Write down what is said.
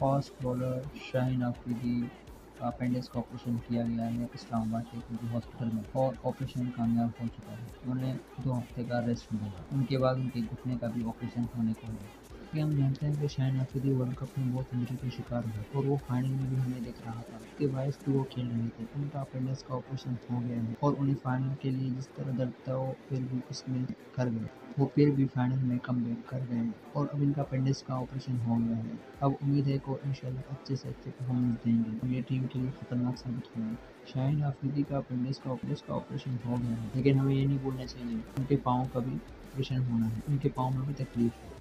Fast bowler Shaheen Afridi का appendix का operation किया गया है इस्लामाबाद के एक हॉस्पिटल में और ऑपरेशन कामयाब हो चुका है। उन्हें दो हफ़्ते का रेस्ट मिलेगा उनके बाद उनके घुटने का भी ऑपरेशन होने को है। कि हम जानते हैं कि शाहिन आफरीदी वर्ल्ड कप में बहुत इंजरी का शिकार हुआ और वो फाइनल में भी हमें दिख रहा था उसके बायस भी वो खेल रहे थे। उनका अपेंडिक्स का ऑपरेशन हो गया है और उन्हें फाइनल के लिए जिस तरह दर्द था वो फिर भी उसमें कर गए। वो फिर भी फाइनल में कम कर गए और अब इनका अपेंडिक्स का ऑपरेशन हो गया है। अब उम्मीद है कि इंशाल्लाह अच्छे से अच्छे परफॉर्मेंस देंगे। और ये टीम के लिए खतरनाक साबित होंगे शाहिन आफरीदी का अपेंडिक्स का ऑपरेशन का ऑपरेशन हो गया है। लेकिन हमें ये नहीं बोलना चाहिए। उनके पाँव का भी ऑपरेशन होना है। उनके पाँव में भी तकलीफ़ है।